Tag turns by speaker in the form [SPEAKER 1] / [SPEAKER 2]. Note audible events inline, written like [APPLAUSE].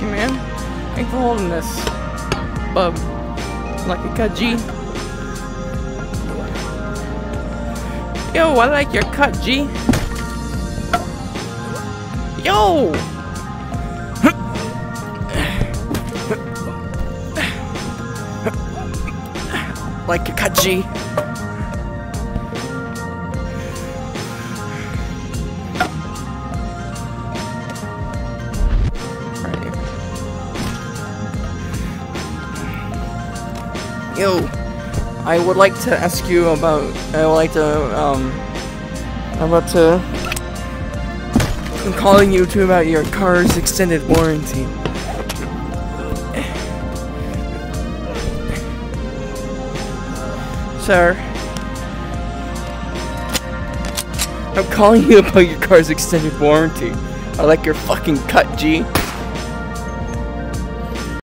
[SPEAKER 1] Thank you, man. Thanks for holding this. Bub. Like a cut, G. Yo, I like your cut, G. Yo! [LAUGHS] like a cut, G. Yo, I would like to ask you about. I would like to. Um, I'm about to. I'm calling you to about your car's extended warranty. Sir. I'm calling you about your car's extended warranty. I like your fucking cut, G.